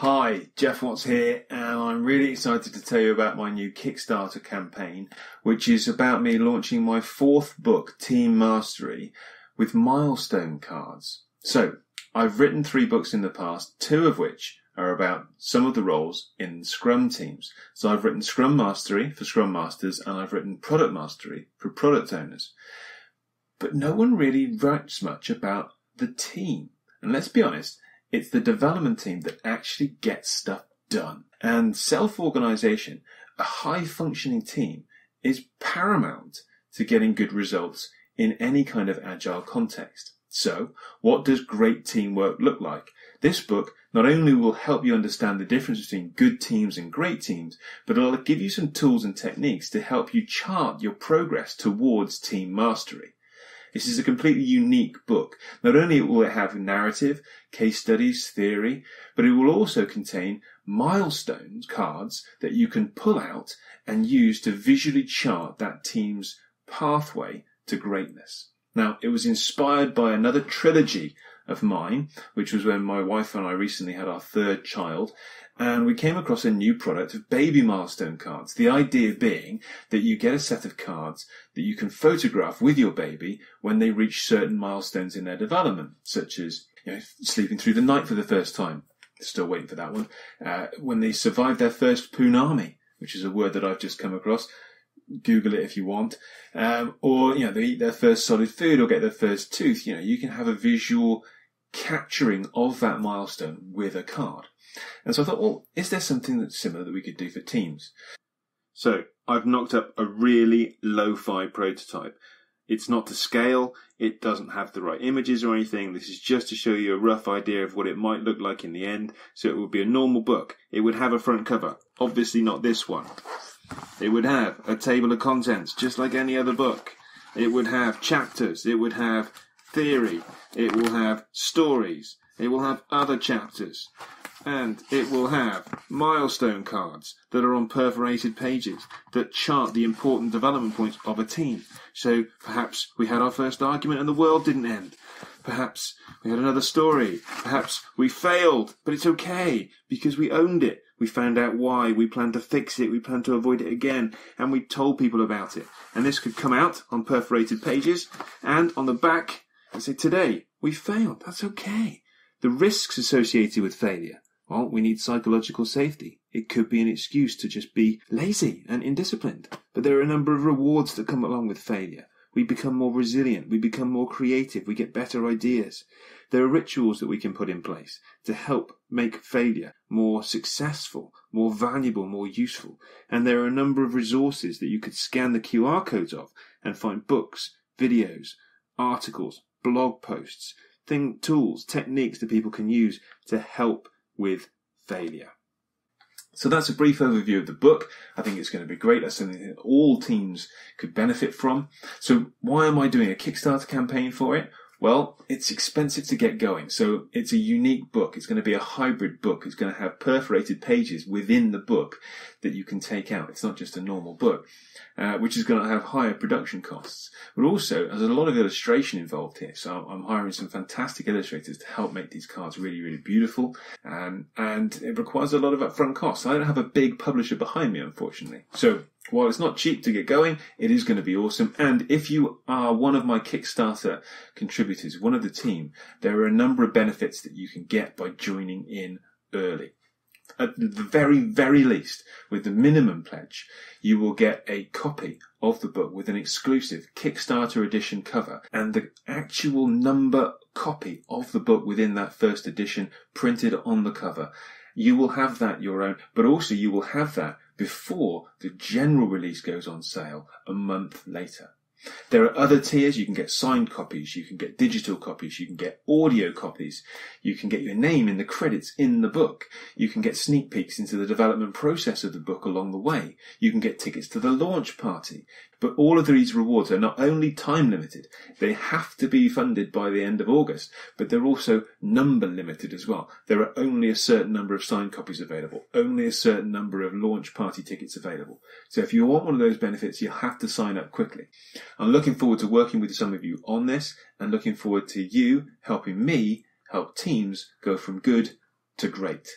Hi, Geoff Watts here, and I'm really excited to tell you about my new Kickstarter campaign, which is about me launching my fourth book, Team Mastery, with milestone cards. So, I've written three books in the past, two of which are about some of the roles in Scrum teams. So I've written Scrum Mastery for Scrum Masters, and I've written Product Mastery for product owners. But no one really writes much about the team. And let's be honest, it's the development team that actually gets stuff done. And self-organization, a high functioning team, is paramount to getting good results in any kind of agile context. So, what does great teamwork look like? This book not only will help you understand the difference between good teams and great teams, but it'll give you some tools and techniques to help you chart your progress towards team mastery. This is a completely unique book. Not only will it have narrative, case studies, theory, but it will also contain milestones cards that you can pull out and use to visually chart that team's pathway to greatness. Now, it was inspired by another trilogy of mine, which was when my wife and I recently had our third child, and we came across a new product of baby milestone cards. The idea being that you get a set of cards that you can photograph with your baby when they reach certain milestones in their development, such as you know, sleeping through the night for the first time. Still waiting for that one. Uh, when they survive their first punami, which is a word that I've just come across. Google it if you want. Um, or, you know, they eat their first solid food or get their first tooth. You know, you can have a visual capturing of that milestone with a card. And so I thought, well, is there something that's similar that we could do for teams? So I've knocked up a really lo-fi prototype. It's not to scale. It doesn't have the right images or anything. This is just to show you a rough idea of what it might look like in the end. So it would be a normal book. It would have a front cover. Obviously not this one. It would have a table of contents, just like any other book. It would have chapters. It would have theory. It will have stories. It will have other chapters and it will have milestone cards that are on perforated pages that chart the important development points of a team. So perhaps we had our first argument and the world didn't end. Perhaps we had another story. Perhaps we failed, but it's okay because we owned it. We found out why. We planned to fix it. We planned to avoid it again. And we told people about it. And this could come out on perforated pages and on the back and say, today we failed. That's okay. The risks associated with failure well, we need psychological safety. It could be an excuse to just be lazy and indisciplined. But there are a number of rewards that come along with failure. We become more resilient. We become more creative. We get better ideas. There are rituals that we can put in place to help make failure more successful, more valuable, more useful. And there are a number of resources that you could scan the QR codes of and find books, videos, articles, blog posts, thing, tools, techniques that people can use to help with failure. So that's a brief overview of the book. I think it's going to be great. That's something that all teams could benefit from. So why am I doing a Kickstarter campaign for it? Well, it's expensive to get going. So it's a unique book. It's going to be a hybrid book. It's going to have perforated pages within the book that you can take out. It's not just a normal book, uh, which is going to have higher production costs. But also, there's a lot of illustration involved here. So I'm hiring some fantastic illustrators to help make these cards really, really beautiful. Um, and it requires a lot of upfront costs. I don't have a big publisher behind me, unfortunately. So while it's not cheap to get going, it is going to be awesome. And if you are one of my Kickstarter contributors, one of the team, there are a number of benefits that you can get by joining in early. At the very, very least, with the minimum pledge, you will get a copy of the book with an exclusive Kickstarter edition cover and the actual number copy of the book within that first edition printed on the cover. You will have that your own, but also you will have that before the general release goes on sale a month later. There are other tiers. You can get signed copies. You can get digital copies. You can get audio copies. You can get your name in the credits in the book. You can get sneak peeks into the development process of the book along the way. You can get tickets to the launch party. But all of these rewards are not only time limited, they have to be funded by the end of August, but they're also number limited as well. There are only a certain number of signed copies available, only a certain number of launch party tickets available. So if you want one of those benefits, you have to sign up quickly. I'm looking forward to working with some of you on this and looking forward to you helping me help teams go from good to great.